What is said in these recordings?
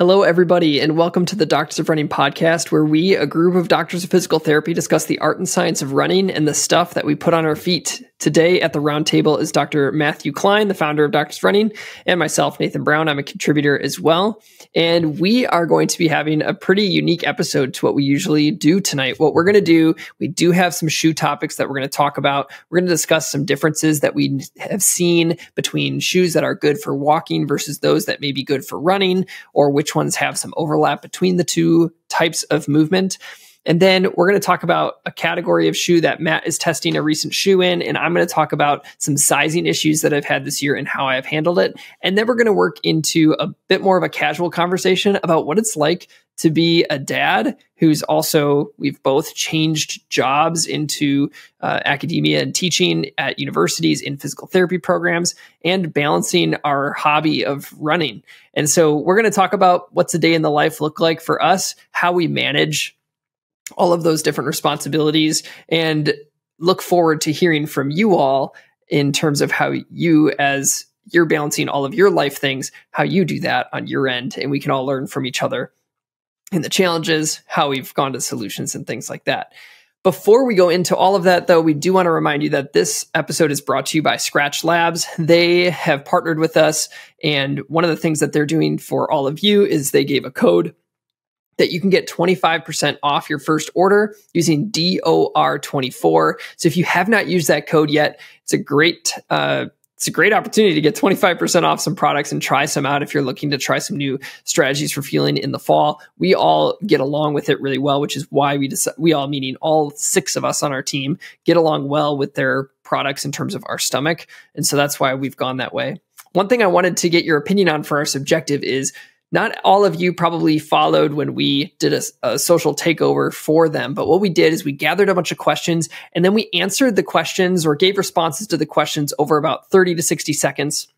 Hello, everybody, and welcome to the Doctors of Running podcast, where we, a group of doctors of physical therapy, discuss the art and science of running and the stuff that we put on our feet. Today at the roundtable is Dr. Matthew Klein, the founder of Doctors Running, and myself, Nathan Brown. I'm a contributor as well. And we are going to be having a pretty unique episode to what we usually do tonight. What we're going to do, we do have some shoe topics that we're going to talk about. We're going to discuss some differences that we have seen between shoes that are good for walking versus those that may be good for running, or which ones have some overlap between the two types of movement. And then we're going to talk about a category of shoe that Matt is testing a recent shoe in. And I'm going to talk about some sizing issues that I've had this year and how I've handled it. And then we're going to work into a bit more of a casual conversation about what it's like to be a dad who's also, we've both changed jobs into uh, academia and teaching at universities in physical therapy programs and balancing our hobby of running. And so we're going to talk about what's a day in the life look like for us, how we manage all of those different responsibilities and look forward to hearing from you all in terms of how you as you're balancing all of your life things how you do that on your end and we can all learn from each other and the challenges how we've gone to solutions and things like that before we go into all of that, though, we do want to remind you that this episode is brought to you by Skratch Labs. They have partnered with us, and one of the things that they're doing for all of you is they gave a code that you can get 25% off your first order using DOR24. So if you have not used that code yet, it's a great uh, it's a great opportunity to get 25% off some products and try some out if you're looking to try some new strategies for fueling in the fall. We all get along with it really well, which is why we decide, we all meaning all six of us on our team get along well with their products in terms of our stomach. And so that's why we've gone that way. One thing I wanted to get your opinion on for our subjective is not all of you probably followed when we did a, a, social takeover for them, but what we did is we gathered a bunch of questions and then we answered the questions or gave responses to the questions over about 30 to 60 seconds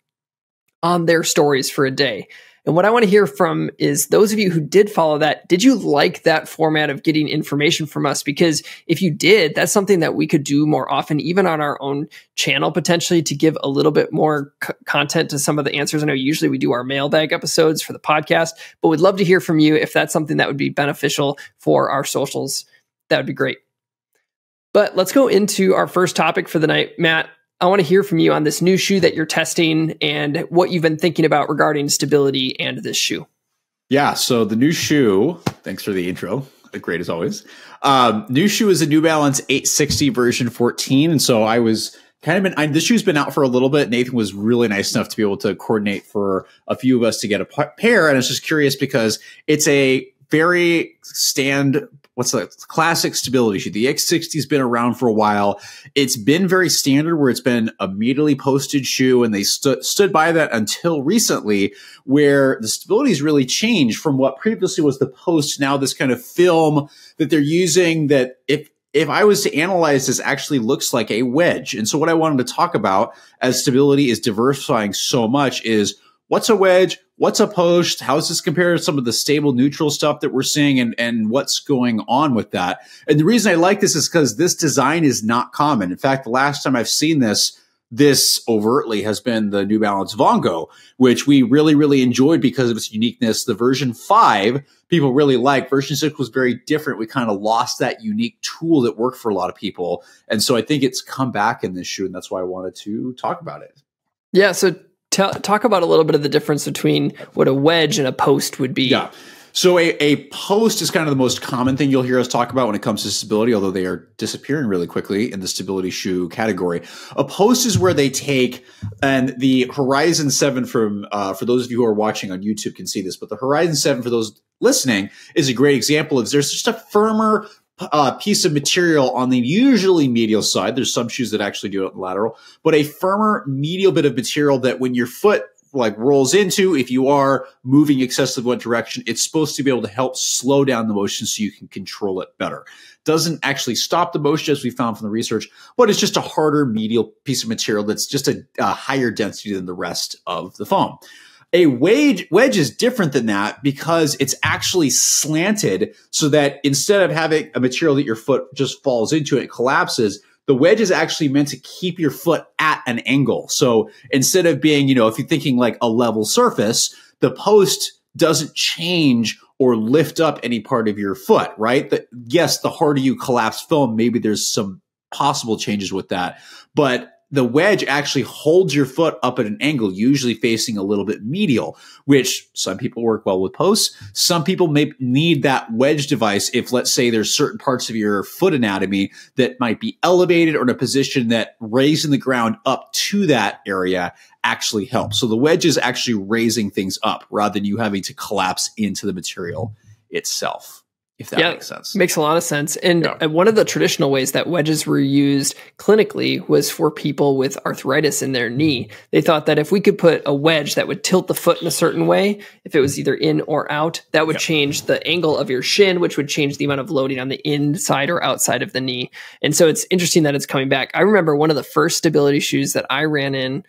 on their stories for a day. And what I want to hear from is those of you who did follow that, did you like that format of getting information from us? Because if you did, that's something that we could do more often, even on our own channel, potentially to give a little bit more content to some of the answers. I know usually we do our mailbag episodes for the podcast, but we'd love to hear from you if that's something that would be beneficial for our socials. That would be great. But let's go into our first topic for the night. Matt, I want to hear from you on this new shoe that you're testing and what you've been thinking about regarding stability and this shoe. Yeah, so the new shoe, thanks for the intro. Great as always. Um, new shoe is a New Balance 860 version 14. And so I was kind of been, I, this shoe's been out for a little bit. Nathan was really nice enough to be able to coordinate for a few of us to get a pair. And I was just curious because it's a very stand what's the classic stability shoe. The 860 has been around for a while. It's been very standard where it's been a medially posted shoe and they stood stood by that until recently where the stability has really changed from what previously was the post now this kind of foam that they're using that if if I was to analyze this actually looks like a wedge. And so what I wanted to talk about as stability is diversifying so much is what's a wedge? What's a post? How does this compare to some of the stable neutral stuff that we're seeing and, and what's going on with that? And the reason I like this is because this design is not common. In fact, the last time I've seen this, this overtly has been the New Balance Vongo, which we really, really enjoyed because of its uniqueness. The version five, people really like. Version six was very different. We kind of lost that unique tool that worked for a lot of people. And so I think it's come back in this shoe, and that's why I wanted to talk about it. Yeah. So talk about a little bit of the difference between what a wedge and a post would be. Yeah. So a, a post is kind of the most common thing you'll hear us talk about when it comes to stability, although they are disappearing really quickly in the stability shoe category. A post is where they take and the Horizon Seven from uh, for those of you who are watching on YouTube can see this, but the Horizon Seven for those listening is a great example of there's just a firmer uh, piece of material on the usually medial side. There's some shoes that actually do it lateral, but a firmer medial bit of material that when your foot like rolls into, if you are moving excessively one direction, it's supposed to be able to help slow down the motion so you can control it better. Doesn't actually stop the motion as we found from the research, but it's just a harder medial piece of material that's just a, a higher density than the rest of the foam. A wedge, wedge is different than that because it's actually slanted so that instead of having a material that your foot just falls into, it collapses. The wedge is actually meant to keep your foot at an angle. So instead of being, you know, if you're thinking like a level surface, the post doesn't change or lift up any part of your foot, right? That yes, the harder you collapse foam, maybe there's some possible changes with that. But the wedge actually holds your foot up at an angle, usually facing a little bit medial, which some people work well with posts. Some people may need that wedge device if, let's say, there's certain parts of your foot anatomy that might be elevated or in a position that raising the ground up to that area actually helps. So the wedge is actually raising things up rather than you having to collapse into the material itself if that yeah, makes sense. Makes a lot of sense. And yeah. Uh, one of the traditional ways that wedges were used clinically was for people with arthritis in their knee. Mm-hmm. They thought that if we could put a wedge that would tilt the foot in a certain way, if it was either in or out, that would yeah. change the angle of your shin, which would change the amount of loading on the inside or outside of the knee. And so it's interesting that it's coming back. I remember one of the first stability shoes that I ran in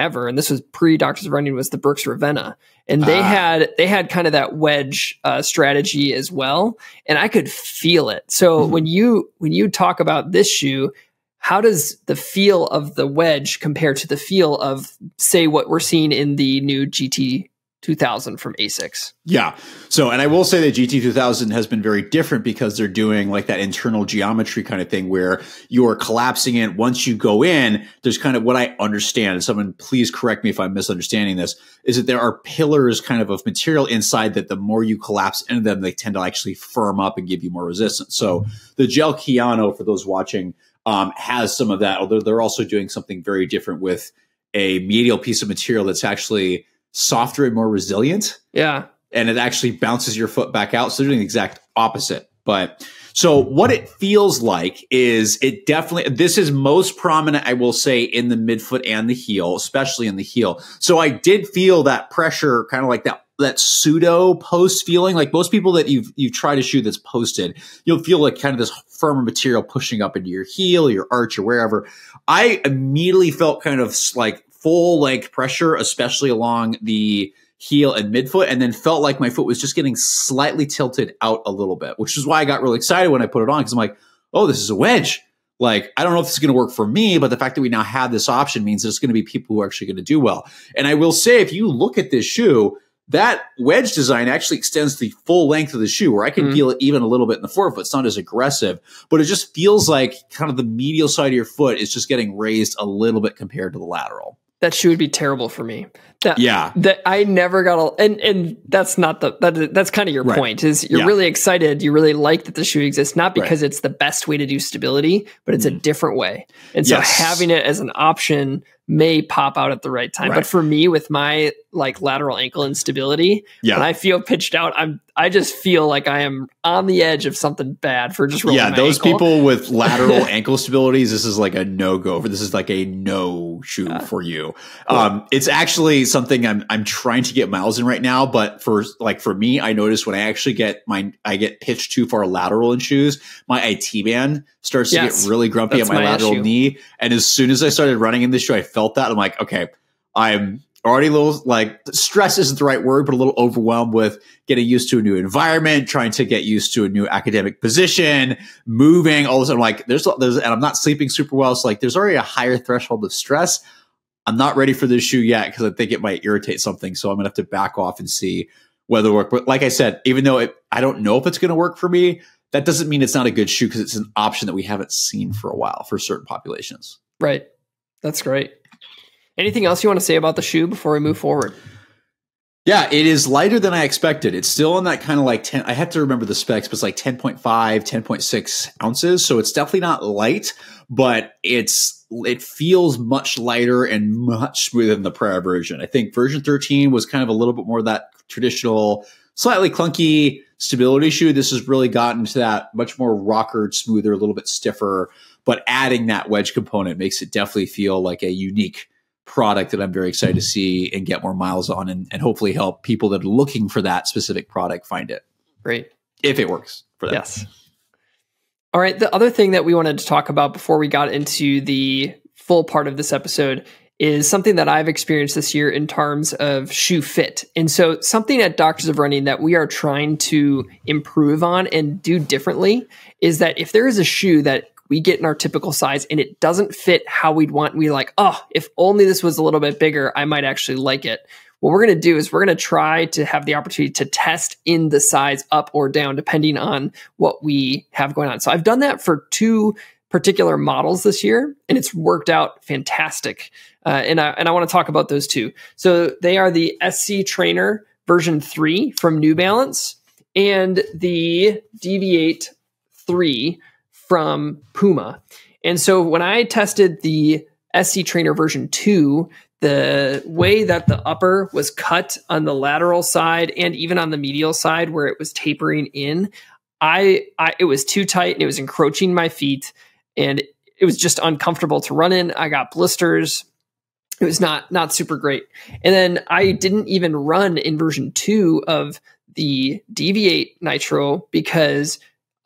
ever, and this was pre Doctors of Running, was the Brooks Ravenna, and they ah. had they had kind of that wedge uh, strategy as well, and I could feel it. So mm-hmm. when you when you talk about this shoe, how does the feel of the wedge compare to the feel of say what we're seeing in the new GT 2000 from Asics. Yeah. So, and I will say that GT 2000 has been very different because they're doing like that internal geometry kind of thing where you're collapsing it. Once you go in, there's kind of what I understand. And someone please correct me if I'm misunderstanding this is that there are pillars kind of of material inside that the more you collapse into them, they tend to actually firm up and give you more resistance. So the gel Kayano for those watching, um, has some of that, although they're also doing something very different with a medial piece of material that's actually softer and more resilient. Yeah. And it actually bounces your foot back out. So they're doing the exact opposite. But so what it feels like is it definitely, this is most prominent, I will say, in the midfoot and the heel, especially in the heel. So I did feel that pressure, kind of like that that pseudo post feeling. Like most people that you've you've tried a shoe that's posted, you'll feel like kind of this firmer material pushing up into your heel, your arch, or wherever. I immediately felt kind of like full leg pressure, especially along the heel and midfoot, and then felt like my foot was just getting slightly tilted out a little bit, which is why I got really excited when I put it on because I'm like, oh, this is a wedge. Like, I don't know if this is going to work for me, but the fact that we now have this option means there's going to be people who are actually going to do well. And I will say, if you look at this shoe, that wedge design actually extends the full length of the shoe where I can mm-hmm. feel it even a little bit in the forefoot. It's not as aggressive, but it just feels like kind of the medial side of your foot is just getting raised a little bit compared to the lateral that shoe would be terrible for me. That, yeah, that I never got a, and and that's not the that that's kind of your right. point is you're yeah. really excited, you really like that the shoe exists, not because right. it's the best way to do stability, but it's mm. a different way. And so yes. having it as an option may pop out at the right time. Right. But for me, with my like lateral ankle instability, yeah. when I feel pitched out, I'm I just feel like I am on the edge of something bad for just yeah. those ankle. people with lateral ankle stabilities, this is like a no go for. This is like a no shoe yeah. for you. Um, it's actually something I'm I'm trying to get miles in right now. But for like for me, I notice when I actually get my I get pitched too far lateral in shoes, my IT band starts yes. to get really grumpy That's at my, my lateral issue. knee. And as soon as I started running in this shoe, I felt that I'm like, okay, I'm already a little like stress isn't the right word, but a little overwhelmed with getting used to a new environment, trying to get used to a new academic position, moving. All of a sudden, like there's, there's, and I'm not sleeping super well. So like there's already a higher threshold of stress. I'm not ready for this shoe yet because I think it might irritate something. So I'm gonna have to back off and see whether it work. But like I said, even though it, I don't know if it's gonna work for me, that doesn't mean it's not a good shoe because it's an option that we haven't seen for a while for certain populations. Right. That's great. Anything else you want to say about the shoe before we move forward? Yeah, it is lighter than I expected. It's still in that kind of like 10, I have to remember the specs, but it's like 10.5, 10.6 ounces. So it's definitely not light, but it's, it feels much lighter and much smoother than the prior version. I think version 13 was kind of a little bit more of that traditional, slightly clunky stability shoe. This has really gotten to that much more rockered, smoother, a little bit stiffer, but adding that wedge component makes it definitely feel like a unique product that I'm very excited to mm-hmm. see and get more miles on and, and hopefully help people that are looking for that specific product find it. Great. If it works for them. Yes. All right. The other thing that we wanted to talk about before we got into the full part of this episode is something that I've experienced this year in terms of shoe fit. And so, something at Doctors of Running that we are trying to improve on and do differently is that if there is a shoe that we get in our typical size and it doesn't fit how we'd want. We like, oh, if only this was a little bit bigger, I might actually like it. what we're going to do is we're going to try to have the opportunity to test in the size up or down depending on what we have going on. So I've done that for two particular models this year, and it's worked out fantastic. Uh, and I and I want to talk about those two. So they are the SC Trainer version three from New Balance and the Deviate three from Puma. And so when I tested the SC Trainer version two, the way that the upper was cut on the lateral side and even on the medial side where it was tapering in, I, I it was too tight and it was encroaching my feet and it was just uncomfortable to run in. I got blisters. It was not not super great. And then I didn't even run in version 2 of the Deviate Nitro because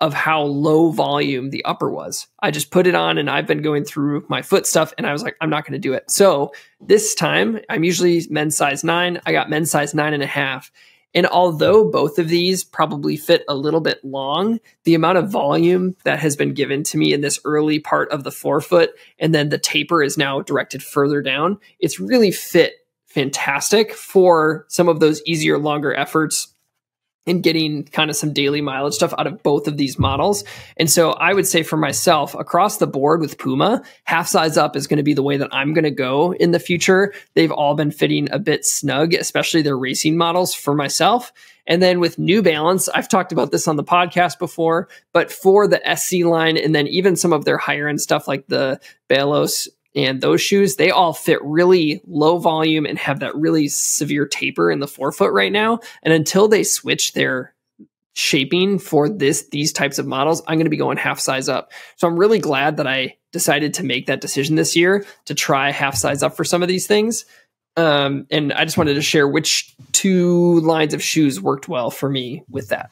of how low volume the upper was. I just put it on and I've been going through my foot stuff and I was like, I'm not going to do it. So this time I'm usually men's size nine. I got men's size nine and a half. And although both of these probably fit a little bit long, the amount of volume that has been given to me in this early part of the forefoot, and then the taper is now directed further down, it's really fit fantastic for some of those easier, longer efforts and getting kind of some daily mileage stuff out of both of these models. And so I would say for myself, across the board with Puma, half size up is going to be the way that I'm going to go in the future. They've all been fitting a bit snug, especially their racing models for myself. And then with New Balance, I've talked about this on the podcast before, but for the SC line and then even some of their higher end stuff like the Balos and those shoes, they all fit really low volume and have that really severe taper in the forefoot right now. And until they switch their shaping for this these types of models, I'm going to be going half size up. So I'm really glad that I decided to make that decision this year to try half size up for some of these things. Um, and I just wanted to share which two lines of shoes worked well for me with that.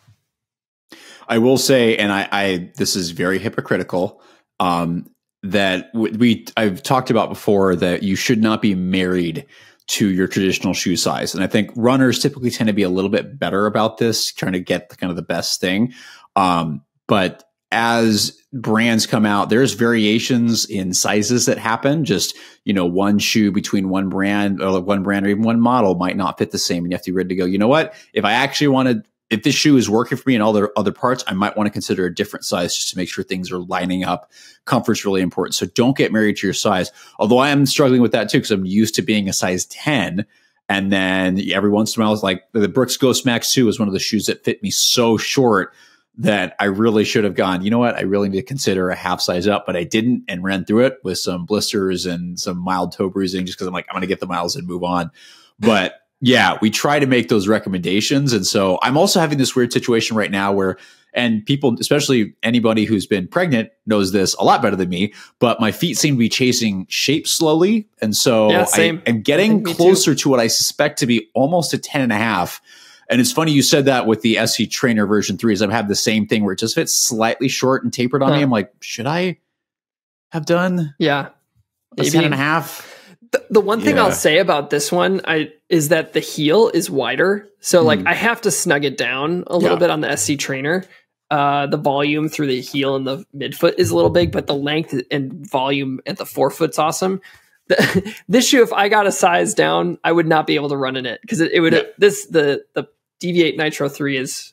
I will say, and I, I this is very hypocritical. Um, that we I've talked about before that you should not be married to your traditional shoe size. And I think runners typically tend to be a little bit better about this, trying to get the, kind of the best thing. Um, but as brands come out, there's variations in sizes that happen. Just, you know, one shoe between one brand or one brand or even one model might not fit the same. And you have to be ready to go, you know what? If I actually wanted if this shoe is working for me in all the other parts, I might want to consider a different size just to make sure things are lining up. Comfort's really important. So don't get married to your size. Although I am struggling with that too, because I'm used to being a size 10. And then every once in a while, it's like the Brooks Ghost Max 2 was one of the shoes that fit me so short that I really should have gone, you know what? I really need to consider a half size up, but I didn't and ran through it with some blisters and some mild toe bruising just because I'm like, I'm going to get the miles and move on. But yeah, we try to make those recommendations. And so I'm also having this weird situation right now where, and people, especially anybody who's been pregnant, knows this a lot better than me, but my feet seem to be chasing shape slowly. And so yeah, I am getting closer to what I suspect to be almost a 10 and a half. And it's funny you said that with the SC Trainer version three, is I've had the same thing where it just fits slightly short and tapered on huh. me. I'm like, should I have done? Yeah. A 10 and a half? The, the one thing yeah. I'll say about this one I, is that the heel is wider. So, mm. like, I have to snug it down a little yeah. bit on the SC trainer. Uh, the volume through the heel and the midfoot is a little big, but the length and volume at the forefoot's awesome. The, this shoe, if I got a size down, I would not be able to run in it because it, it, would. Yeah. This the the Deviate Nitro Three is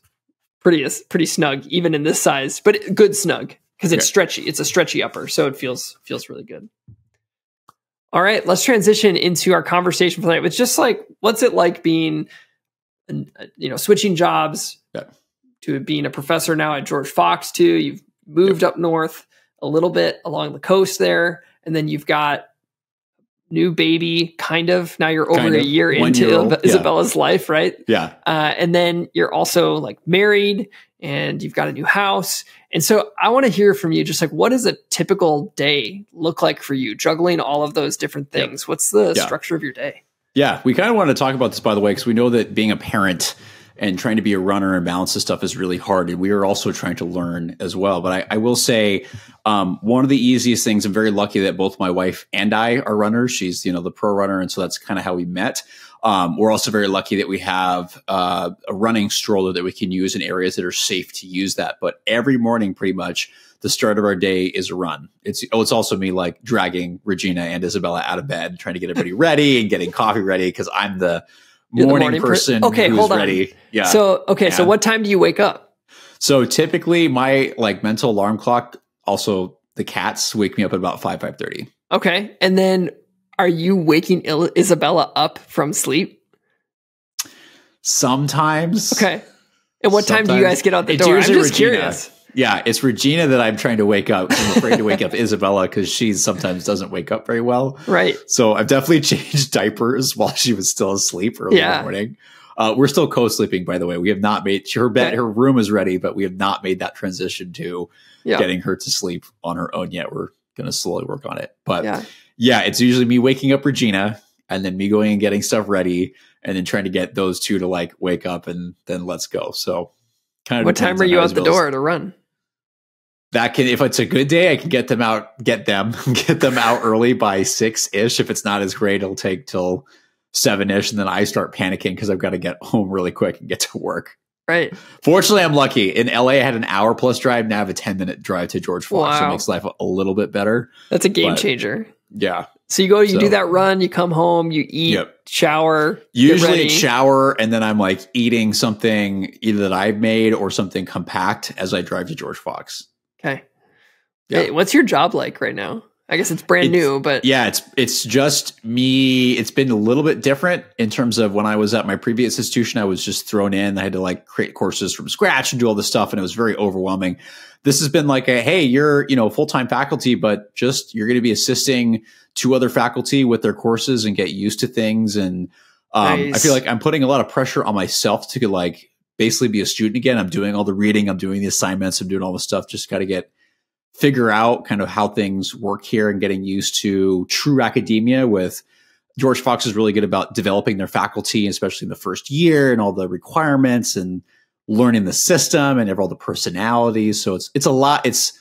pretty pretty snug even in this size, but good snug because it's okay. stretchy. It's a stretchy upper, so it feels feels really good. All right, let's transition into our conversation for tonight. It's just like, what's it like being, uh, you know, switching jobs yeah. to being a professor now at George Fox too. You've moved up north a little bit along the coast there, and then you've got new baby, kind of. Now you're over kind a year into year Isabella's yeah. life, right? Yeah. Uh, and then you're also like married, and you've got a new house. And so I want to hear from you just like what does a typical day look like for you juggling all of those different things? Yep. What's the yeah. structure of your day? Yeah, we kind of want to talk about this by the way because we know that being a parent and trying to be a runner and balance this stuff is really hard. And we are also trying to learn as well. But I, I will say, um, one of the easiest things, I'm very lucky that both my wife and I are runners. She's, you know, the pro runner. And so that's kind of how we met. Um, we're also very lucky that we have uh, a running stroller that we can use in areas that are safe to use that. But every morning, pretty much, the start of our day is a run. It's oh, it's also me like dragging Regina and Isabella out of bed, trying to get everybody ready and getting coffee ready because I'm the Morning, morning per- person. Okay, who's hold on. ready. Yeah. So okay, so what time do you wake up? So typically my like mental alarm clock, also the cats wake me up at about five five thirty. Okay, and then are you waking Il- Isabella up from sleep? Sometimes. Okay, and what time do you guys get out the door? I'm just Regina. curious. Yeah, it's Regina that I'm trying to wake up. I'm afraid to wake up Isabella because she sometimes doesn't wake up very well. Right. So I've definitely changed diapers while she was still asleep early in Yeah. the morning. Uh, we're still co-sleeping, by the way. We have not made her bed, her room is ready, but we have not made that transition to Yeah. getting her to sleep on her own yet. We're going to slowly work on it. But Yeah. yeah, it's usually me waking up Regina and then me going and getting stuff ready and then trying to get those two to like wake up and then let's go. So kind of What time are you out the door to run? That can if it's a good day, I can get them out, get them, get them out early by six ish. If it's not as great, it'll take till seven ish, and then I start panicking because I've got to get home really quick and get to work. Right. Fortunately, I'm lucky. In LA, I had an hour plus drive. Now I have a 10 minute drive to George Fox. So it makes life a little bit better. That's a game But- changer. Yeah. So you go, you So- do that run, you come home, you eat, Yep. shower, Usually shower and then I'm like eating something either that I've made or something compact as I drive to George Fox. Okay. Yeah. Hey, what's your job like right now? I guess it's brand It's- new, but Yeah, it's it's just me. It's been a little bit different in terms of when I was at my previous institution. I was just thrown in. I had to like create courses from scratch and do all this stuff, and it was very overwhelming. This has been like a hey, you're you know full time faculty, but just you're going to be assisting two other faculty with their courses and get used to things. And um, I feel like I'm putting a lot of pressure on myself to like basically be a student again. I'm doing all the reading, I'm doing the assignments, I'm doing all the stuff. Just got to get figure out kind of how things work here and getting used to true academia with George Fox is really good about developing their faculty, especially in the first year and all the requirements and learning the system and all the personalities. So it's it's a lot. It's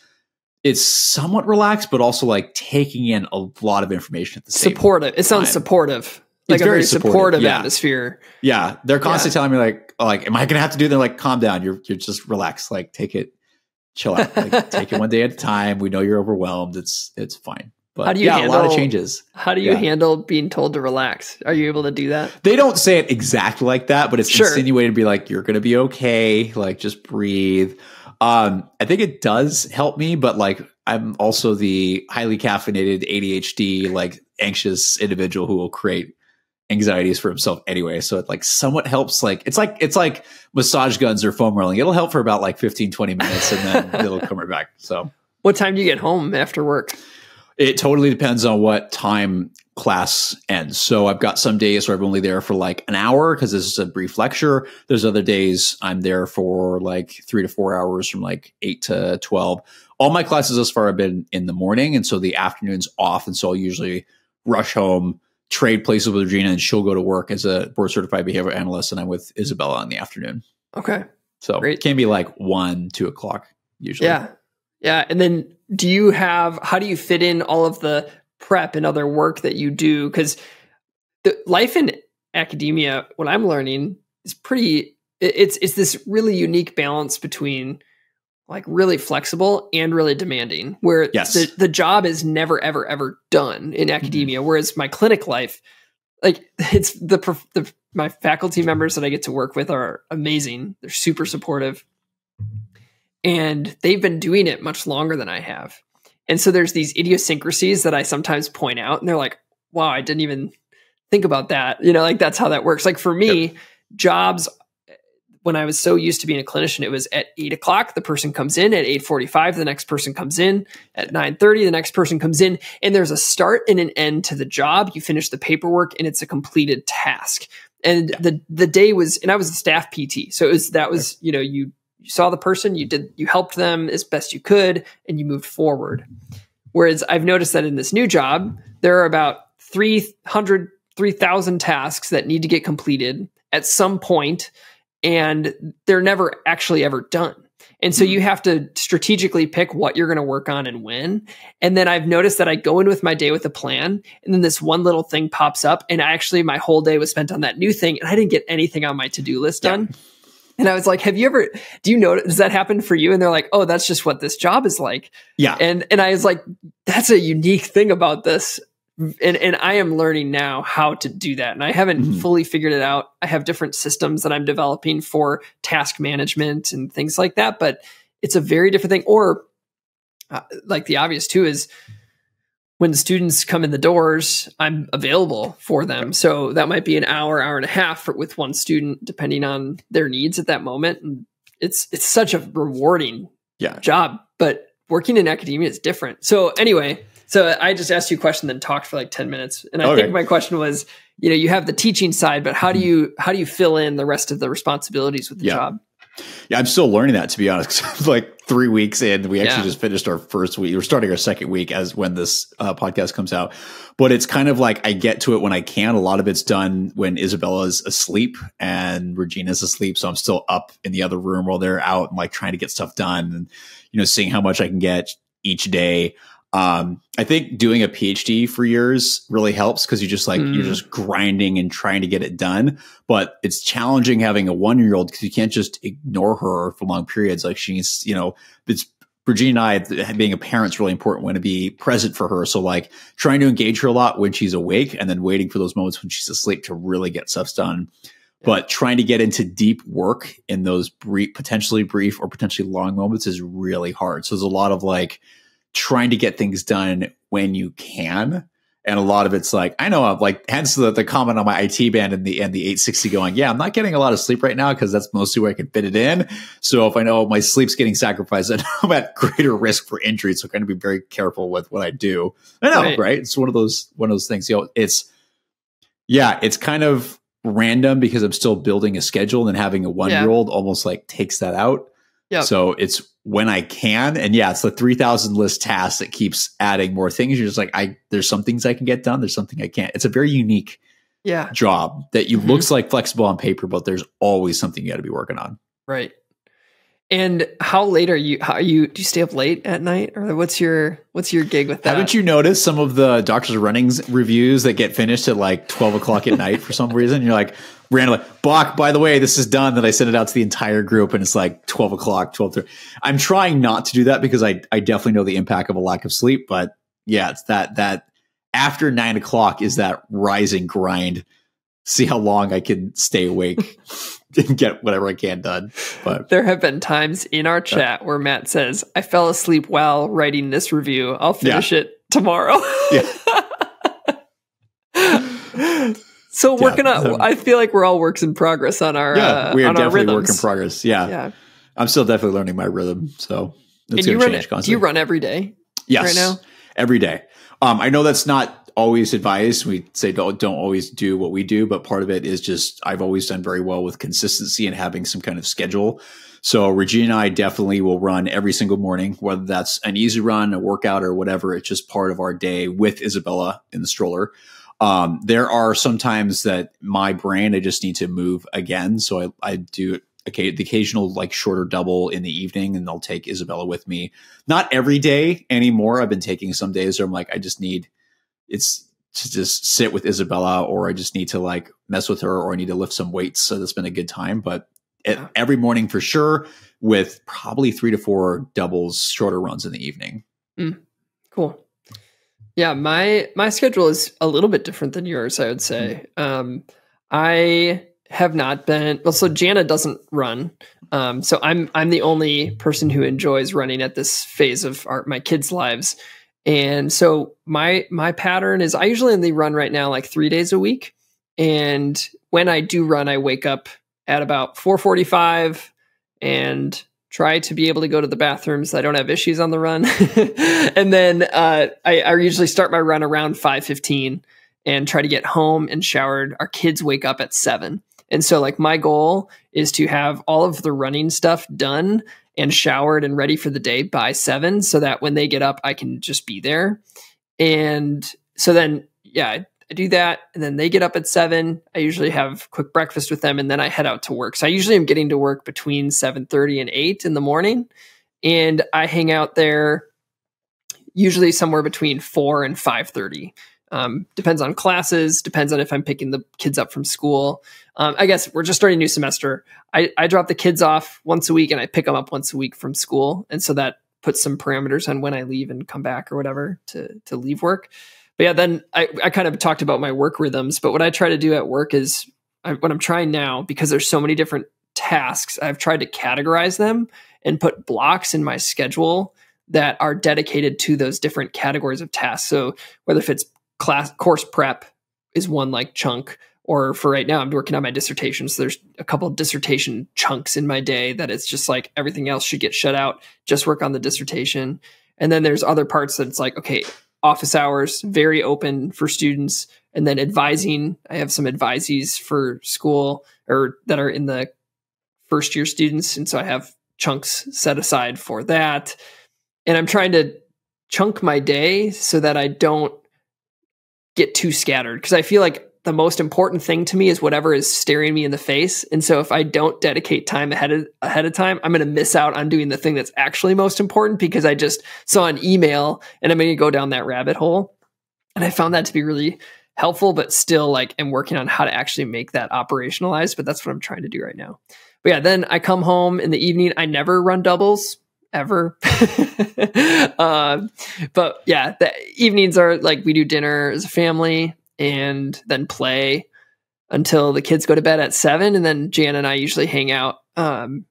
it's somewhat relaxed, but also like taking in a lot of information at the same supportive. It sounds supportive. Like It's a very very supportive, supportive, yeah. atmosphere. Yeah, they're constantly telling me like, like, am I going to have to do? They're like, calm down. You're you're just relax. Like, take it, chill out. Like, take it one day at a time. We know you're overwhelmed. It's it's fine. But How do you yeah, a lot of changes. How do you Yeah. handle being told to relax? Are you able to do that? They don't say it exactly like that, but it's Sure. insinuated to be like, you're going to be okay. Like, just breathe. Um, I think it does help me, but like, I'm also the highly caffeinated ADHD, like anxious individual who will create anxieties for himself anyway. So it like somewhat helps. Like, it's like, it's like massage guns or foam rolling. It'll help for about like 15, 20 minutes and then it'll come right back. So What time do you get home after work? it totally depends on what time class ends. So I've got some days where I'm only there for like an hour because this is a brief lecture. There's other days I'm there for like three to four hours from like eight to 12. All my classes thus far have been in the morning. And so the afternoon's off. And so I'll usually rush home, trade places with Regina, and she'll go to work as a board certified behavior analyst. And I'm with Isabella in the afternoon. Okay. So Great. it can be like one, two o'clock usually. Yeah. Yeah. And then do you have, how do you fit in all of the prep and other work that you do? Because the life in academia, what I'm learning is pretty, it's, it's this really unique balance between like really flexible and really demanding where Yes. the, the job is never, ever, ever done in mm-hmm. academia. Whereas my clinic life, like it's the, the, my faculty members that I get to work with are amazing. They're super supportive and they've been doing it much longer than I have. And so there's these idiosyncrasies that I sometimes point out, and they're like, wow, I didn't even think about that. You know, like that's how that works. Like for me, jobs, when I was so used to being a clinician, it was at eight o'clock, the person comes in, at 845, the next person comes in, at 930, the next person comes in, and there's a start and an end to the job. You finish the paperwork and it's a completed task. And the the day was, and I was a staff PT. So it was that was, you know, you you saw the person, you did you helped them as best you could, and you moved forward. Whereas I've noticed that in this new job, there are about 300, 3,000 tasks that need to get completed at some point, and they're never actually ever done. And so you hmm. have to strategically pick what you're going to work on and when. And then I've noticed that I go in with my day with a plan, and then this one little thing pops up, and I actually my whole day was spent on that new thing, and I didn't get anything on my to do list Yeah. done. And I was like, "Have you ever? Do you know? Does that happen for you?" And they're like, "Oh, that's just what this job is like." Yeah. And and I was like, "That's a unique thing about this and and I am learning now how to do that, and I haven't mm-hmm. fully figured it out. I have different systems that I'm developing for task management and things like that, but it's a very different thing. Or uh, like the obvious too is when the students come in the doors, I'm available for them. So that might be an hour, hour and a half for, with one student, depending on their needs at that moment. And it's it's such a rewarding yeah. job, but working in academia is different. So anyway, so I just asked you a question, then talked for like ten minutes, and I okay. think my question was, you know, you have the teaching side, but how do mm-hmm. you how do you fill in the rest of the responsibilities with the yeah. job? Yeah, I'm still learning that to be honest. like three weeks in, we actually yeah. just finished our first week. We're starting our second week as when this uh, podcast comes out. But it's kind of like I get to it when I can. A lot of it's done when Isabella's asleep and Regina's asleep, so I'm still up in the other room while they're out and like trying to get stuff done and you know seeing how much I can get each day. Um, I think doing a PhD for years really helps because you just like mm. you're just grinding and trying to get it done. But it's challenging having a one year old because you can't just ignore her for long periods. Like she's, you know, it's Regina and I being a parent is really important when to be present for her. So like trying to engage her a lot when she's awake and then waiting for those moments when she's asleep to really get stuff done. But trying to get into deep work in those brief, potentially brief or potentially long moments is really hard. So there's a lot of like trying to get things done when you can. And a lot of it's like, I know of like, hence the, the comment on my IT band and the, and the 860 going, yeah, I'm not getting a lot of sleep right now because that's mostly where I can fit it in. So if I know my sleep's getting sacrificed, I'm at greater risk for injury. So I'm going to be very careful with what I do. I know, right. right? It's one of those, one of those things, you know, it's, yeah, it's kind of random because I'm still building a schedule and having a one year old almost like takes that out. Yeah. So it's when I can. And yeah, it's the 3000 list task that keeps adding more things. You're just like, I, there's some things I can get done. There's something I can't. It's a very unique yeah. job that you mm-hmm. looks like flexible on paper, but there's always something you got to be working on. Right. And how late are you? How are you? Do you stay up late at night, or what's your what's your gig with that? Haven't you noticed some of the Doctors Runnings reviews that get finished at like twelve o'clock at night for some reason? You're like randomly, Bach. By the way, this is done. That I send it out to the entire group, and it's like twelve o'clock, twelve thirty. I'm trying not to do that because I I definitely know the impact of a lack of sleep. But yeah, it's that that after nine o'clock is that rising grind. See how long I can stay awake. and get whatever I can done. But there have been times in our chat where Matt says, "I fell asleep while writing this review. I'll finish yeah. it tomorrow." yeah. so yeah, working on. Um, I feel like we're all works in progress on our. Yeah, uh, we are definitely work in progress. Yeah. yeah, I'm still definitely learning my rhythm. So it's going to change constantly. Do you run every day? Yes, right now every day. Um, I know that's not always advise. We say don't don't always do what we do, but part of it is just I've always done very well with consistency and having some kind of schedule. So Regina and I definitely will run every single morning, whether that's an easy run, a workout, or whatever. It's just part of our day with Isabella in the stroller. Um, there are sometimes that my brain I just need to move again, so I, I do okay, the occasional like shorter double in the evening, and I'll take Isabella with me. Not every day anymore. I've been taking some days where I'm like, I just need it's to just sit with Isabella or I just need to like mess with her or I need to lift some weights. So that's been a good time. But yeah. every morning for sure, with probably three to four doubles, shorter runs in the evening. Mm, cool. Yeah, my my schedule is a little bit different than yours. I would say. Mm. Um, I have not been well. So Jana doesn't run. Um, so I'm I'm the only person who enjoys running at this phase of our, my kids' lives. And so my my pattern is I usually only run right now like three days a week. And when I do run, I wake up at about 445 and try to be able to go to the bathrooms. So I don't have issues on the run. and then uh, I, I usually start my run around 515 and try to get home and showered. Our kids wake up at seven. And so like my goal is to have all of the running stuff done and showered and ready for the day by seven so that when they get up, I can just be there. And so then, yeah, I do that. And then they get up at seven. I usually have quick breakfast with them and then I head out to work. So I usually am getting to work between 7.30 and 8 in the morning. And I hang out there usually somewhere between 4 and 5.30 um, depends on classes, depends on if I'm picking the kids up from school. Um, I guess we're just starting a new semester. I, I drop the kids off once a week and I pick them up once a week from school. And so that puts some parameters on when I leave and come back or whatever to, to leave work. but yeah, then I, I kind of talked about my work rhythms, but what I try to do at work is I, what I'm trying now, because there's so many different tasks, I've tried to categorize them and put blocks in my schedule that are dedicated to those different categories of tasks. So whether if it's class course prep is one like chunk, or for right now, I'm working on my dissertation. So there's a couple dissertation chunks in my day that it's just like everything else should get shut out, just work on the dissertation. And then there's other parts that it's like, okay, office hours, very open for students. And then advising, I have some advisees for school or that are in the first year students. And so I have chunks set aside for that. And I'm trying to chunk my day so that I don't get too scattered because I feel like the most important thing to me is whatever is staring me in the face. And so if I don't dedicate time ahead of ahead of time, I'm going to miss out on doing the thing that's actually most important because I just saw an email and I'm going to go down that rabbit hole. And I found that to be really helpful, but still like I'm working on how to actually make that operationalized. But that's what I'm trying to do right now. But yeah, then I come home in the evening. I never run doubles ever. uh, but yeah, the evenings are like we do dinner as a family and then play until the kids go to bed at seven. And then Jan and I usually hang out um,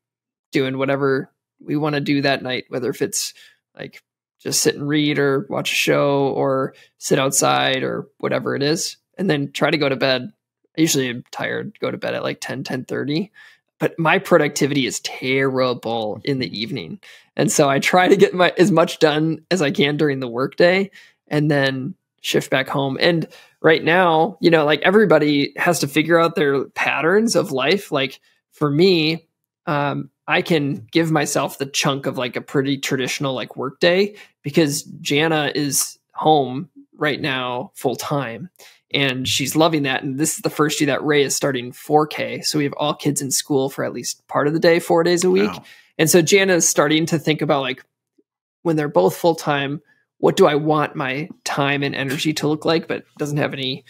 doing whatever we want to do that night, whether if it's like just sit and read or watch a show or sit outside or whatever it is. And then try to go to bed. I usually am tired, go to bed at like 10, 10 30. But my productivity is terrible in the evening. And so I try to get my as much done as I can during the workday and then shift back home. And right now, you know, like everybody has to figure out their patterns of life. Like for me, um, I can give myself the chunk of like a pretty traditional like workday because Jana is home right now full time and she's loving that. And this is the first year that Ray is starting 4K. So we have all kids in school for at least part of the day, four days a week. Wow. And so Jana is starting to think about like when they're both full time, what do I want my time and energy to look like, but doesn't have any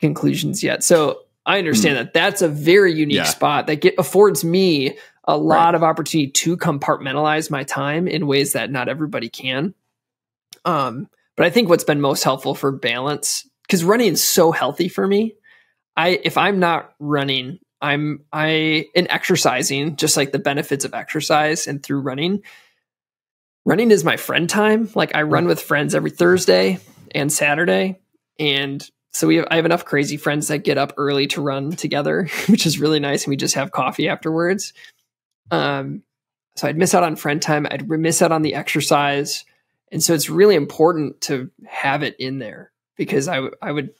conclusions yet. So I understand mm. that that's a very unique yeah. spot that get, affords me a lot right. of opportunity to compartmentalize my time in ways that not everybody can. Um, but I think what's been most helpful for balance, because running is so healthy for me. I if I'm not running, I'm I in exercising, just like the benefits of exercise and through running, running is my friend time. Like I run with friends every Thursday and Saturday. And so we have, I have enough crazy friends that get up early to run together, which is really nice. And we just have coffee afterwards. Um, so I'd miss out on friend time. I'd miss out on the exercise. And so it's really important to have it in there because I, I would,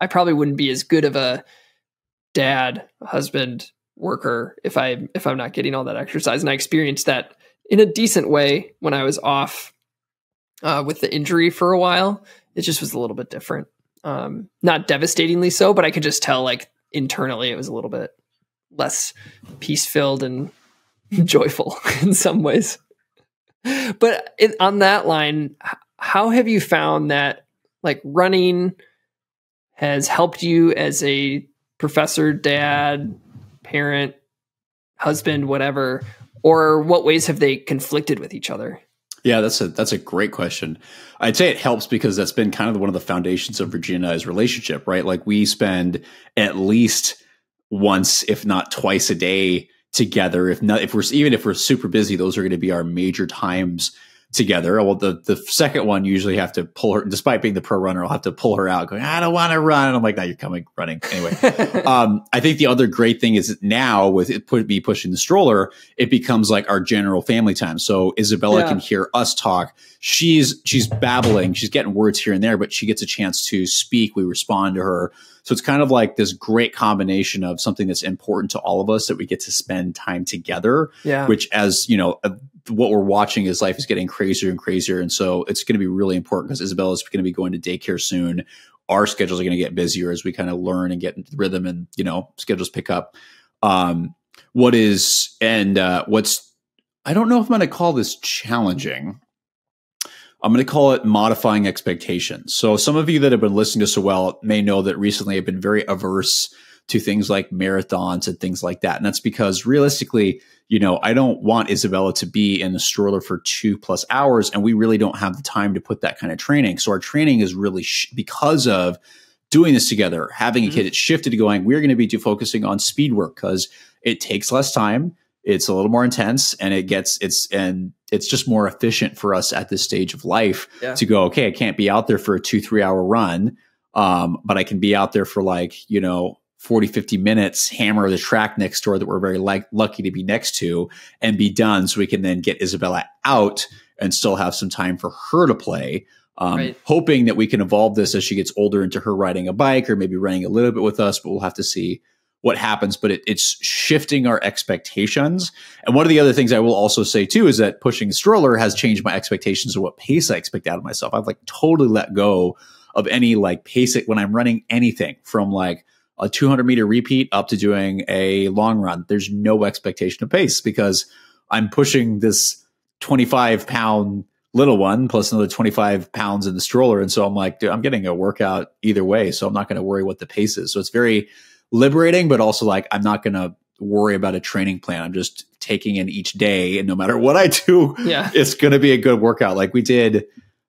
I probably wouldn't be as good of a dad, husband, worker if I, if I'm not getting all that exercise. And I experienced that in a decent way when I was off uh, with the injury for a while. It just was a little bit different. Um, not devastatingly so, but I could just tell like internally it was a little bit less peace filled and joyful in some ways. But on that line, how have you found that like running has helped you as a professor, dad, parent, husband, whatever, or what ways have they conflicted with each other? Yeah, that's a that's a great question. I'd say it helps because that's been kind of one of the foundations of Regina and I's relationship, right? Like we spend at least once, if not twice a day together. If not, if we're even if we're super busy, those are going to be our major times together. Well, the the second one usually have to pull her, despite being the pro runner, I'll have to pull her out, going, I don't want to run. And I'm like, now you're coming running anyway. um, I think the other great thing is now with it put me pushing the stroller, it becomes like our general family time. So Isabella yeah. can hear us talk. She's she's babbling, she's getting words here and there, but she gets a chance to speak. We respond to her. So it's kind of like this great combination of something that's important to all of us that we get to spend time together. Yeah. Which, as you know, what we're watching is life is getting crazier and crazier. And so it's going to be really important because Isabella is going to be going to daycare soon. Our schedules are going to get busier as we kind of learn and get into rhythm and, you know, schedules pick up. Um, what is, and uh, what's, I don't know if I'm going to call this challenging. I'm going to call it modifying expectations. So some of you that have been listening to so well may know that recently I've been very averse to things like marathons and things like that. And that's because realistically, you know, I don't want Isabella to be in the stroller for two plus hours, and we really don't have the time to put that kind of training. So our training is really sh- because of doing this together, having a mm-hmm. kid, it shifted to going, we're going to be focusing on speed work because it takes less time. It's a little more intense and it gets, it's, and it's just more efficient for us at this stage of life yeah. to go, okay, I can't be out there for a two, three hour run. Um, but I can be out there for like, you know, 40, 50 minutes, hammer the track next door that we're very like, lucky to be next to and be done. So we can then get Isabella out and still have some time for her to play. Um, right. Hoping that we can evolve this as she gets older into her riding a bike or maybe running a little bit with us, but we'll have to see what happens. But it, it's shifting our expectations. And one of the other things I will also say too is that pushing stroller has changed my expectations of what pace I expect out of myself. I've like totally let go of any like pace it when I'm running anything from like a 200 meter repeat up to doing a long run. There's no expectation of pace because I'm pushing this 25 pound little one plus another 25 pounds in the stroller. And so I'm like, dude, I'm getting a workout either way. So I'm not going to worry what the pace is. So it's very liberating, but also like, I'm not going to worry about a training plan. I'm just taking in each day. And no matter what I do, yeah. it's going to be a good workout. Like we did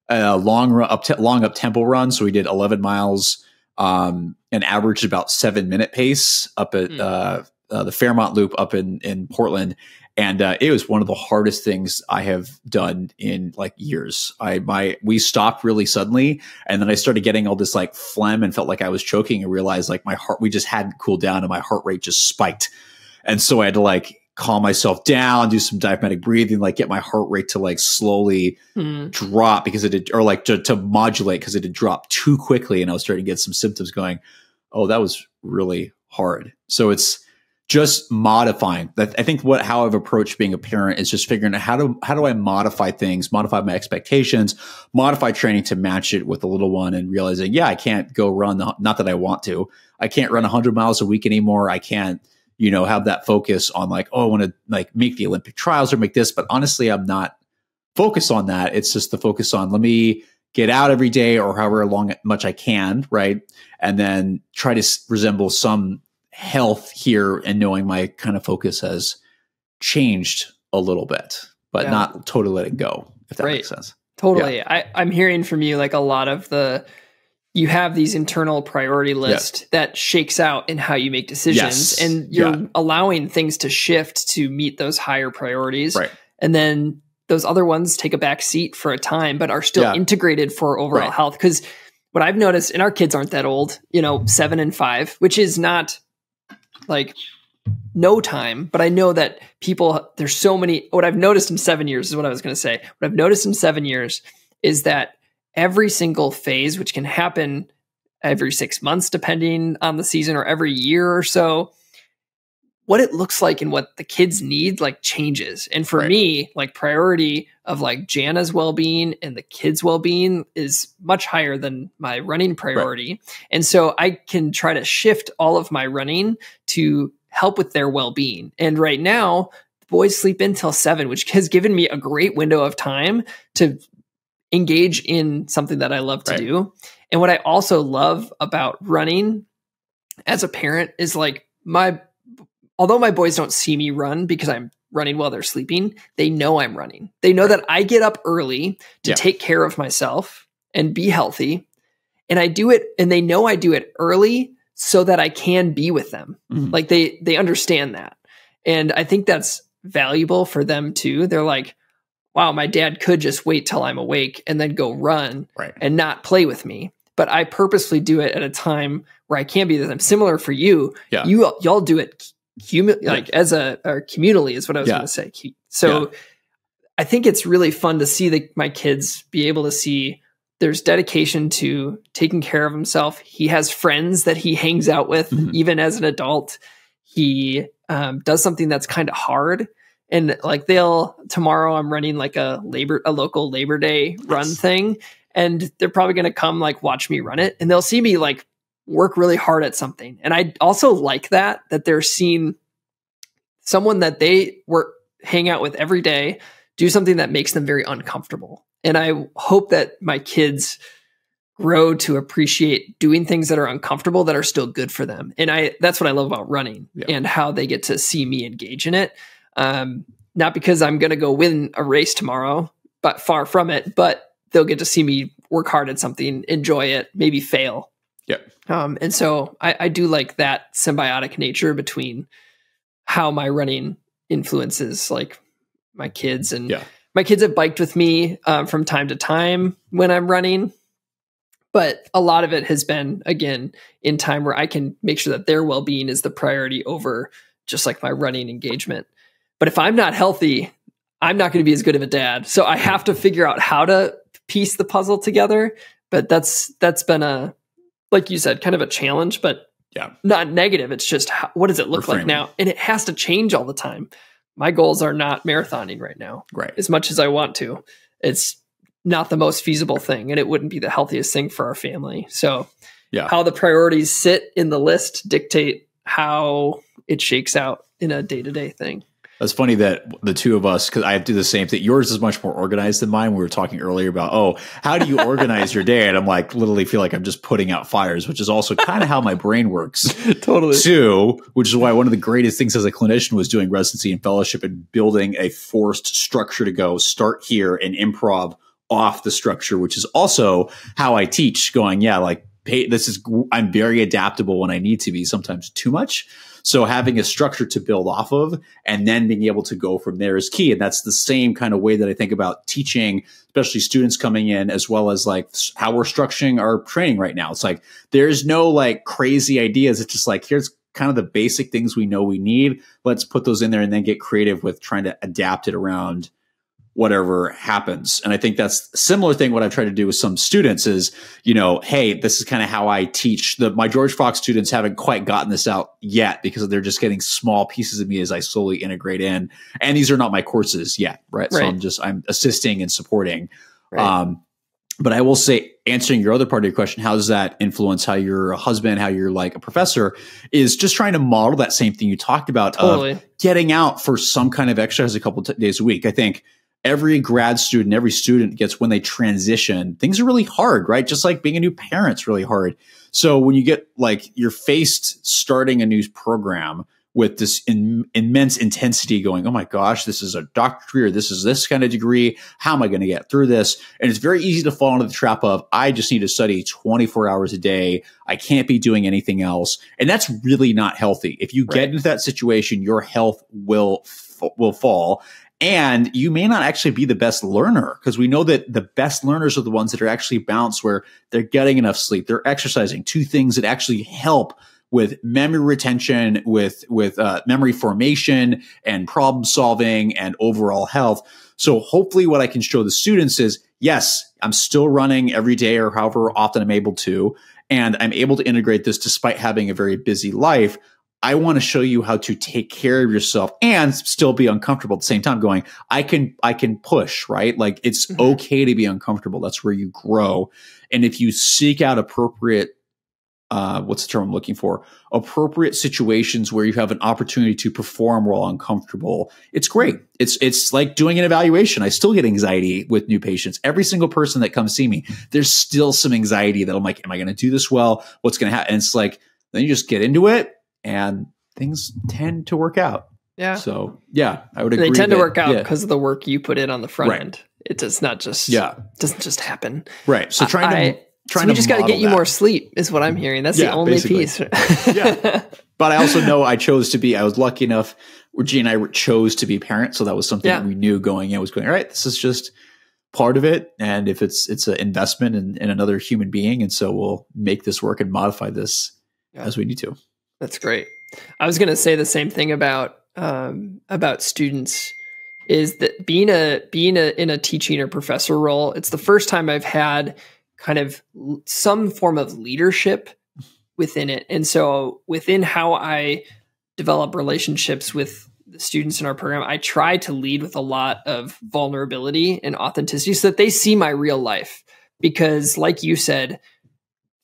a long run up, long up tempo run. So we did 11 miles um, and averaged about seven minute pace up at mm. uh, uh, the Fairmount Loop up in in Portland, and uh, it was one of the hardest things I have done in like years. I my we stopped really suddenly, and then I started getting all this like phlegm and felt like I was choking, and realized like my heart we just hadn't cooled down, and my heart rate just spiked, and so I had to like calm myself down, do some diaphragmatic breathing, like get my heart rate to like slowly mm. drop because it did, or like to, to modulate because it had dropped too quickly. And I was starting to get some symptoms going. Oh, that was really hard. So it's just modifying that. I think what, how I've approached being a parent is just figuring out how do, how do I modify things, modify my expectations, modify training to match it with the little one and realizing, yeah, I can't go run, the, not that I want to, I can't run hundred miles a week anymore. I can't, you know, have that focus on like, oh, I want to like make the Olympic trials or make this. But honestly, I'm not focused on that. It's just the focus on let me get out every day or however long much I can, right? And then try to resemble some health here and knowing my kind of focus has changed a little bit, but yeah. not totally let it go, if that right. makes sense. Totally. Yeah. I, I'm hearing from you like a lot of the you have these internal priority list yeah. that shakes out in how you make decisions yes. and you're yeah. allowing things to shift to meet those higher priorities right. and then those other ones take a back seat for a time but are still yeah. integrated for overall right. health because what i've noticed and our kids aren't that old you know seven and five which is not like no time but i know that people there's so many what i've noticed in seven years is what i was going to say. What i've noticed in seven years is that every single phase, which can happen every six months, depending on the season, or every year or so, what it looks like and what the kids need like changes. And for right. me, like priority of like Jana's well-being and the kids' well-being is much higher than my running priority. Right. And so I can try to shift all of my running to help with their well-being. And right now, the boys sleep until seven, which has given me a great window of time to engage in something that I love to right. do. And what I also love about running as a parent is like my although my boys don't see me run because I'm running while they're sleeping, they know I'm running. They know that I get up early to yeah. take care of myself and be healthy. And I do it and they know I do it early so that I can be with them. Mm-hmm. Like they they understand that. And I think that's valuable for them too. They're like, wow, my dad could just wait till I'm awake and then go run right. and not play with me. But I purposely do it at a time where I can be with them. Similar for you, yeah. you y'all do it human like as a or communally is what I was yeah. going to say. So yeah. I think it's really fun to see the, my kids be able to see there's dedication to taking care of himself. He has friends that he hangs out with mm-hmm. even as an adult. He um, does something that's kind of hard and like they'll tomorrow I'm running like a labor a local Labor Day run yes. thing and they're probably going to come like watch me run it and they'll see me like work really hard at something. And I also like that that they're seeing someone that they work hang out with every day do something that makes them very uncomfortable. And I hope that my kids grow to appreciate doing things that are uncomfortable that are still good for them. And I that's what I love about running yeah. and how they get to see me engage in it Um, not because I'm going to go win a race tomorrow, but far from it. But they'll get to see me work hard at something, enjoy it, maybe fail. Yeah. Um, and so I, I do like that symbiotic nature between how my running influences like my kids and Yeah. my kids have biked with me um, from time to time when I'm running, but a lot of it has been again in time where I can make sure that their well being is the priority over just like my running engagement. But if I'm not healthy, I'm not going to be as good of a dad. So I have to figure out how to piece the puzzle together. But that's that's been a like you said, kind of a challenge, but Yeah. not negative. It's just how, what does it look like now? And it has to change all the time. My goals are not marathoning right now Right. as much as I want to. It's not the most feasible thing, and it wouldn't be the healthiest thing for our family. So, Yeah. how the priorities sit in the list dictate how it shakes out in a day to day thing. That's funny that the two of us, because I do the same thing. Yours is much more organized than mine. We were talking earlier about, oh, how do you organize your day? And I'm like, literally feel like I'm just putting out fires, which is also kind of how my brain works totally. too, which is why one of the greatest things as a clinician was doing residency and fellowship and building a forced structure to go start here and improv off the structure, which is also how I teach going, yeah, like pay, this is, I'm very adaptable when I need to be sometimes too much. So having a structure to build off of and then being able to go from there is key. And that's the same kind of way that I think about teaching, especially students coming in, as well as like how we're structuring our training right now. It's like there's no like crazy ideas. It's just like here's kind of the basic things we know we need. Let's put those in there and then get creative with trying to adapt it around whatever happens. And I think that's a similar thing. What I've tried to do with some students is, you know, hey, this is kind of how I teach. The my George Fox students haven't quite gotten this out yet because they're just getting small pieces of me as I slowly integrate in. And these are not my courses yet, right? So I'm just I'm assisting and supporting. Right. Um, but I will say, answering your other part of your question, how does that influence how you're a husband, how you're like a professor, is just trying to model that same thing you talked about of getting out for some kind of exercise a couple days a week. I think every grad student, every student gets when they transition, things are really hard, right? Just like being a new parent's really hard. So when you get like you're faced starting a new program with this in, immense intensity going, oh my gosh, this is a doctorate or this is this kind of degree. How am I going to get through this? And it's very easy to fall into the trap of, I just need to study 24 hours a day. I can't be doing anything else. And that's really not healthy. If you Right. get into that situation, your health will, will fall. And you may not actually be the best learner because we know that the best learners are the ones that are actually balanced where they're getting enough sleep, they're exercising, two things that actually help with memory retention, with with uh, memory formation and problem solving and overall health. So hopefully, what I can show the students is yes, I'm still running every day or however often I'm able to, and I'm able to integrate this despite having a very busy life. I want to show you how to take care of yourself and still be uncomfortable at the same time going, I can, I can push, right? Like it's Mhm. okay to be uncomfortable. That's where you grow. And if you seek out appropriate, uh, what's the term I'm looking for? Appropriate situations where you have an opportunity to perform while uncomfortable. It's great. It's, it's like doing an evaluation. I still get anxiety with new patients. Every single person that comes see me, there's still some anxiety that I'm like, am I going to do this well? What's going to happen? And it's like, then you just get into it and things tend to work out. Yeah. So yeah, I would agree. they tend to work out Yeah, because of the work you put in on the front Right. end. It does not just yeah, doesn't just happen. right. So trying to trying so we to just got to get you that. more sleep, is what I'm mm-hmm. hearing. That's the only basically. piece. Yeah. But I also know I chose to be. I was lucky enough. Regina and I chose to be parents, so that was something Yeah. that we knew going in. Was going all right. This is just part of it, and if it's it's an investment in, in another human being, and so we'll make this work and modify this Yeah. as we need to. That's great. I was going to say the same thing about um, about students. Is that being a being a in a teaching or professor role? It's the first time I've had kind of some form of leadership within it, and so within how I develop relationships with the students in our program, I try to lead with a lot of vulnerability and authenticity, so that they see my real life. Because, like you said,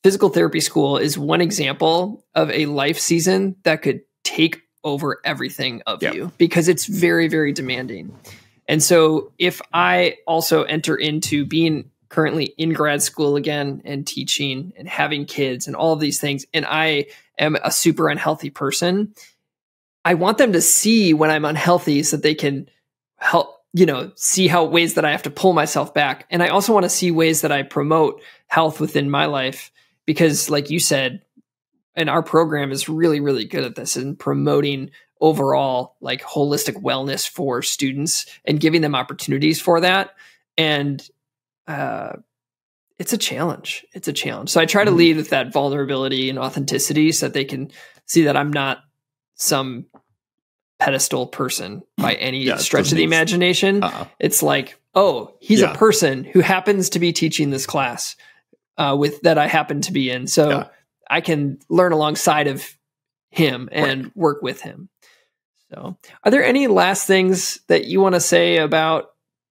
physical therapy school is one example of a life season that could take over everything of Yep. you because it's very very demanding and so if i also enter into being currently in grad school again and teaching and having kids and all of these things and i am a super unhealthy person I want them to see when I'm unhealthy so that they can help, you know, see how ways that I have to pull myself back. And I also want to see ways that I promote health within my life because like you said, and our program is really, really good at this in promoting overall like holistic wellness for students and giving them opportunities for that. And uh, it's a challenge. It's a challenge. So I try to mm-hmm. lead with that vulnerability and authenticity so that they can see that I'm not some pedestal person by any yeah, stretch of the imagination. Uh-uh. It's like, oh, he's yeah. a person who happens to be teaching this class uh, with that I happen to be in. So yeah. I can learn alongside of him and right. work with him. So, are there any last things that you want to say about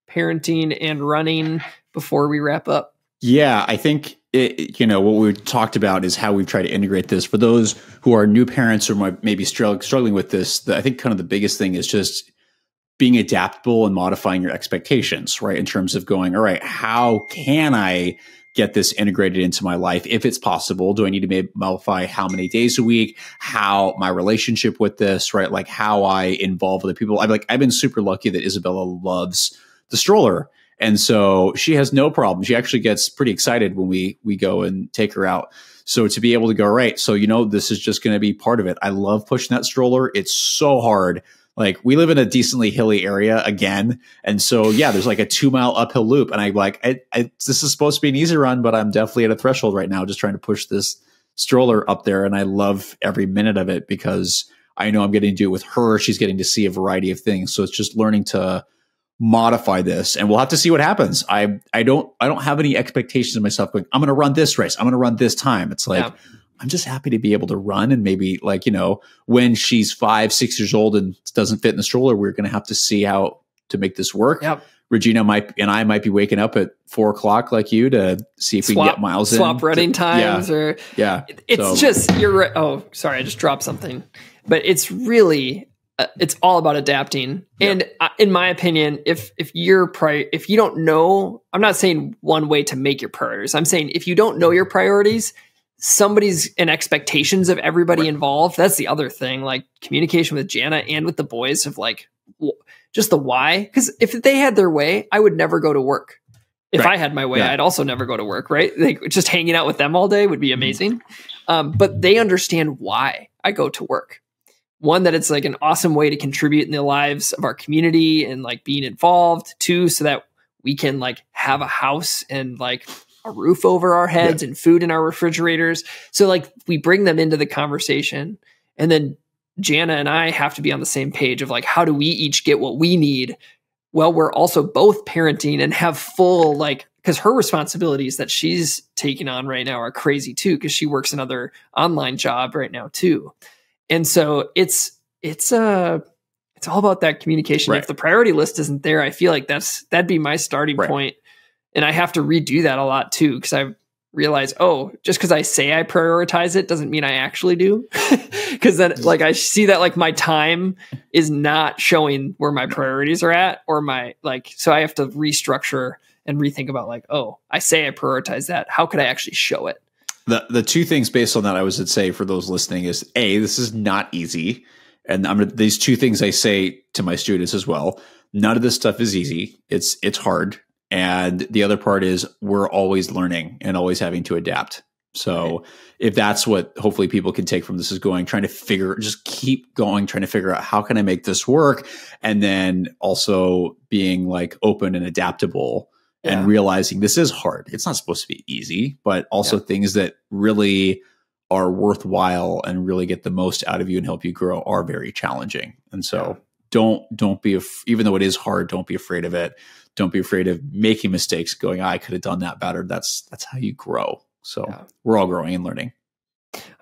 parenting and running before we wrap up? Yeah, I think it, you know what we talked about is how we've tried to integrate this for those who are new parents or maybe struggling with this. The, I think kind of the biggest thing is just being adaptable and modifying your expectations, right? In terms of going, all right, how can I get this integrated into my life if it's possible? Do I need to modify how many days a week? How my relationship with this, right? Like how I involve other people. I'm like, I've been super lucky that Isabella loves the stroller. And so she has no problem. She actually gets pretty excited when we we go and take her out. So to be able to go, right, so you know, this is just going to be part of it. I love pushing that stroller. It's so hard like we live in a decently hilly area again. And so yeah there's like a two mile uphill loop. And i'm like I, I, this is supposed to be an easy run but i'm definitely at a threshold right now just trying to push this stroller up there. And i love every minute of it because i know i'm getting to do it with her. She's getting to see a variety of things. So it's just learning to modify this. And we'll have to see what happens. I i don't i don't have any expectations of myself going i'm going to run this race. I'm going to run this time. It's like yeah I'm just happy to be able to run and maybe like, you know, when she's five, six years old and doesn't fit in the stroller, we're going to have to see how to make this work. Yep. Regina might and I might be waking up at four o'clock like you to see if swap, we can get miles swap in. Swap running times yeah, or yeah. It's so. just you're right. Oh, sorry, I just dropped something. But it's really uh, it's all about adapting. And uh, in my opinion, if if you're pri- if you don't know, I'm not saying one way to make your priorities. I'm saying if you don't know your priorities, somebody's and expectations of everybody involved. That's the other thing. Like communication with Jana and with the boys of like just the why. Because if they had their way, I would never go to work. If right. I had my way, yeah. I'd also never go to work. Right? Like just hanging out with them all day would be mm-hmm. amazing. Mm-hmm. Um, but they understand why I go to work. One that it's like an awesome way to contribute in the lives of our community and like being involved. Two, so that we can like have a house and like a roof over our heads yeah. and food in our refrigerators. So like we bring them into the conversation and then Jana and I have to be on the same page of like how do we each get what we need? Well, we're also both parenting and have full like because her responsibilities that she's taking on right now are crazy too because she works another online job right now too. And so it's it's uh it's all about that communication. Right. If the priority list isn't there, I feel like that's that'd be my starting right. point and I have to redo that a lot too because I realize, oh, just because I say I prioritize it doesn't mean I actually do. Because then, like, I see that like my time is not showing where my priorities are at, or my like, so I have to restructure and rethink about like, oh, I say I prioritize that. How could I actually show it? The the two things based on that I would say for those listening is a this is not easy, and I'm these two things I say to my students as well. None of this stuff is easy. It's it's hard and the other part is we're always learning and always having to adapt. So right. if that's what hopefully people can take from this is going, trying to figure, just keep going, trying to figure out how can I make this work? And then also being like open and adaptable yeah. and realizing this is hard. It's not supposed to be easy, but also yeah. things that really are worthwhile and really get the most out of you and help you grow are very challenging. And so yeah. Don't, don't be, af- even though it is hard, don't be afraid of it. Don't be afraid of making mistakes going i could have done that better. That's that's how you grow. So yeah. we're all growing and learning.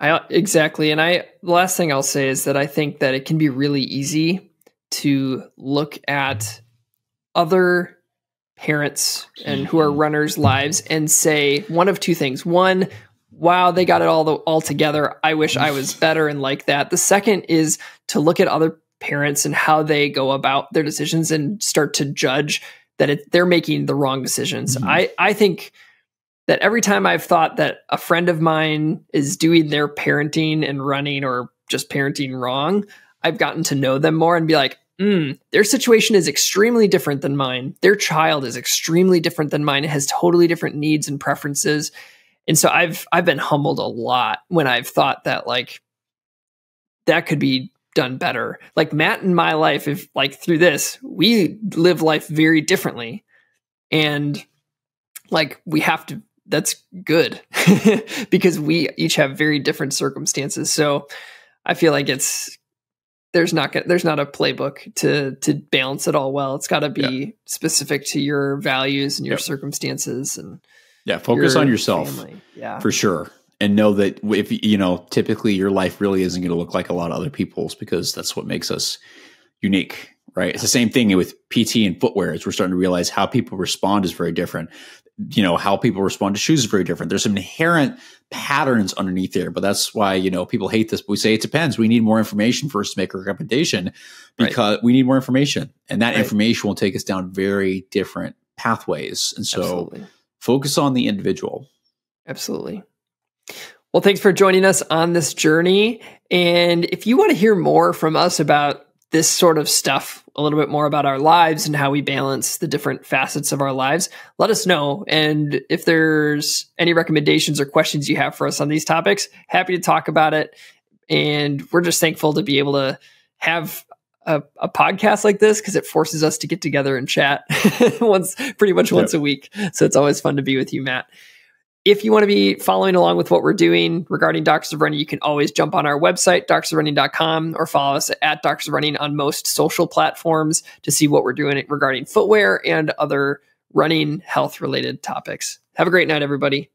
I exactly. And i the last thing i'll say is that i think that it can be really easy to look at other parents and who are mm-hmm. runners lives and say one of two things. One wow they got it all the, all together. I wish i was better and like that. The second is to look at other parents and how they go about their decisions and start to judge that it, they're making the wrong decisions. Mm-hmm. I, I think that every time I've thought that a friend of mine is doing their parenting and running or just parenting wrong, I've gotten to know them more and be like, mm, their situation is extremely different than mine. Their child is extremely different than mine. It has totally different needs and preferences. And so I've I've been humbled a lot when I've thought that like that could be done better. Like Matt in my life, if like through this, we live life very differently. And like we have to that's good because we each have very different circumstances. So I feel like it's there's not there's not a playbook to to balance it all well. It's got to be yeah. specific to your values and your yep. circumstances and yeah, focus your on yourself. Family. Yeah, for sure, and know that if you know, typically your life really isn't going to look like a lot of other people's because that's what makes us unique. Right. It's the same thing with PT and footwear. As we're starting to realize how people respond is very different you know how people respond to shoes is very different there's some inherent patterns underneath there but that's why you know people hate this but we say it depends we need more information first to make a recommendation because right. we need more information and that right. information will take us down very different pathways and so absolutely. focus on the individual absolutely well thanks for joining us on this journey and if you want to hear more from us about this sort of stuff, a little bit more about our lives and how we balance the different facets of our lives, let us know. And if there's any recommendations or questions you have for us on these topics, happy to talk about it. And we're just thankful to be able to have a, a podcast like this because it forces us to get together and chat once, pretty much once yep. a week. So it's always fun to be with you, Matt. If you want to be following along with what we're doing regarding Doctors of Running, you can always jump on our website, doctorsofrunning.com, or follow us at Doctors of Running on most social platforms to see what we're doing regarding footwear and other running health related topics. Have a great night, everybody.